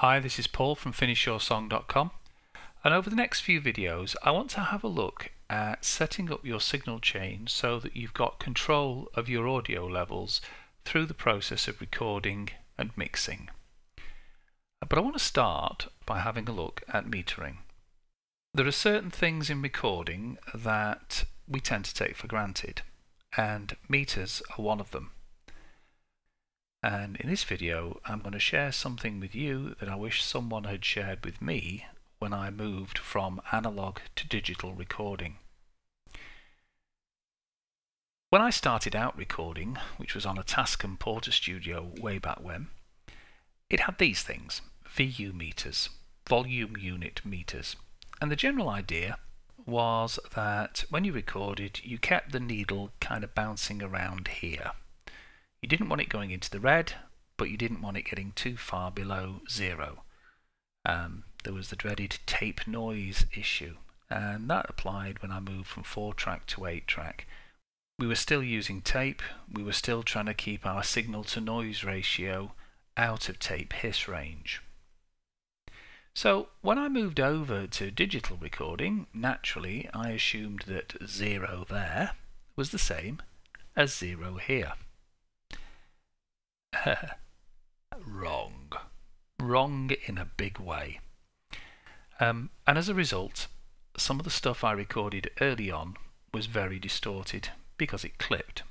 Hi, this is Paul from finishyoursong.com and over the next few videos I want to have a look at setting up your signal chain so that you've got control of your audio levels through the process of recording and mixing. But I want to start by having a look at metering. There are certain things in recording that we tend to take for granted and meters are one of them and in this video I'm going to share something with you that I wish someone had shared with me when I moved from analog to digital recording. When I started out recording, which was on a Tascam Portastudio way back when, it had these things, VU meters, volume unit meters, and the general idea was that when you recorded you kept the needle kind of bouncing around here didn't want it going into the red, but you didn't want it getting too far below zero. Um, there was the dreaded tape noise issue, and that applied when I moved from 4 track to 8 track. We were still using tape, we were still trying to keep our signal to noise ratio out of tape hiss range. So when I moved over to digital recording, naturally I assumed that zero there was the same as zero here. Wrong. Wrong in a big way. Um, and as a result, some of the stuff I recorded early on was very distorted because it clipped.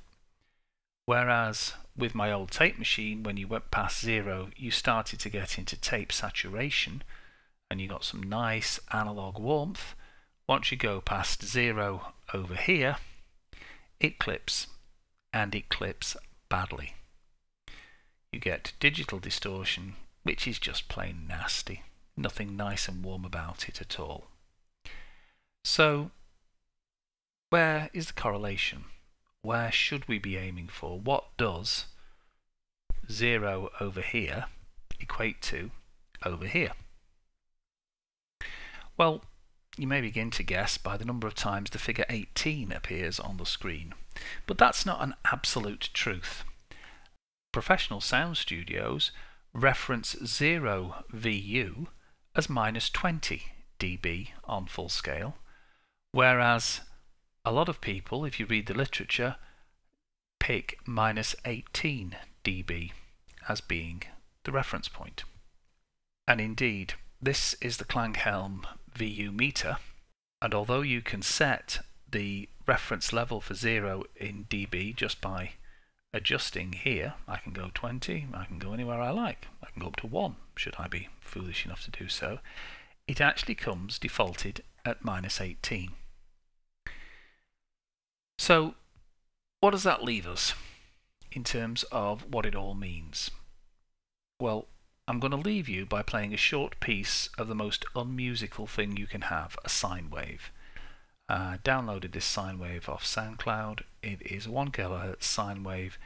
Whereas with my old tape machine, when you went past zero, you started to get into tape saturation and you got some nice analog warmth. Once you go past zero over here, it clips and it clips badly you get digital distortion, which is just plain nasty. Nothing nice and warm about it at all. So, where is the correlation? Where should we be aiming for? What does 0 over here equate to over here? Well, you may begin to guess by the number of times the figure 18 appears on the screen, but that's not an absolute truth professional sound studios reference 0 VU as minus 20 dB on full scale, whereas a lot of people, if you read the literature, pick minus 18 dB as being the reference point. And indeed, this is the Klanghelm VU meter, and although you can set the reference level for 0 in dB just by adjusting here, I can go 20, I can go anywhere I like. I can go up to 1, should I be foolish enough to do so. It actually comes defaulted at minus 18. So what does that leave us in terms of what it all means? Well, I'm going to leave you by playing a short piece of the most unmusical thing you can have, a sine wave. Uh, downloaded this sine wave off SoundCloud. It is a 1 kilohertz sine wave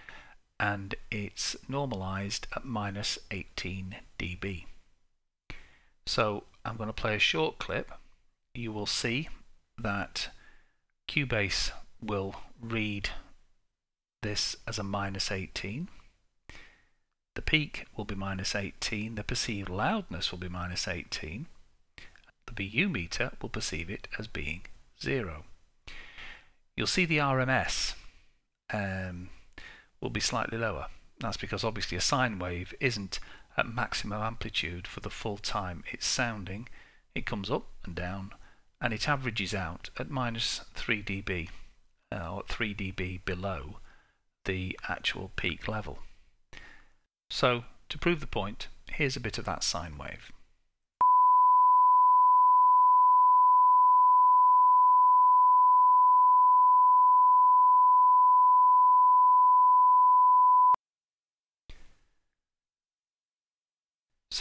and it's normalized at minus 18 dB. So I'm going to play a short clip. You will see that Cubase will read this as a minus 18. The peak will be minus 18. The perceived loudness will be minus 18. The VU meter will perceive it as being 0. You'll see the RMS um, will be slightly lower. That's because obviously a sine wave isn't at maximum amplitude for the full time it's sounding. It comes up and down and it averages out at minus 3 dB uh, or 3 dB below the actual peak level. So to prove the point, here's a bit of that sine wave.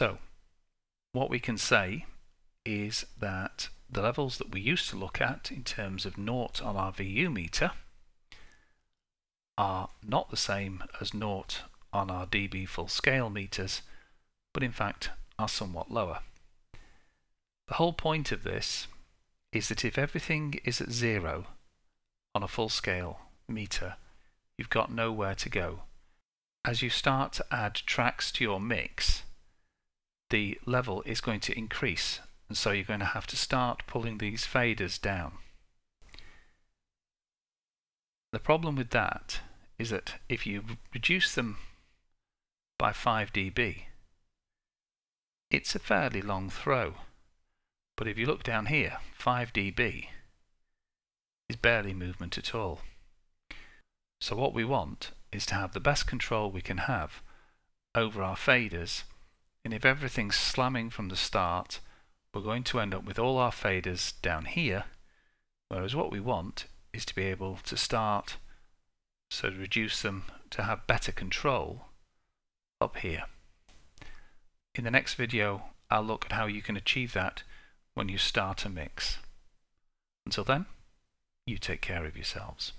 So what we can say is that the levels that we used to look at in terms of naught on our VU meter are not the same as naught on our dB full scale meters, but in fact are somewhat lower. The whole point of this is that if everything is at zero on a full scale meter, you've got nowhere to go. As you start to add tracks to your mix, the level is going to increase and so you're going to have to start pulling these faders down. The problem with that is that if you reduce them by 5 dB it's a fairly long throw but if you look down here 5 dB is barely movement at all. So what we want is to have the best control we can have over our faders and if everything's slamming from the start we're going to end up with all our faders down here whereas what we want is to be able to start so to reduce them to have better control up here. In the next video I'll look at how you can achieve that when you start a mix. Until then, you take care of yourselves.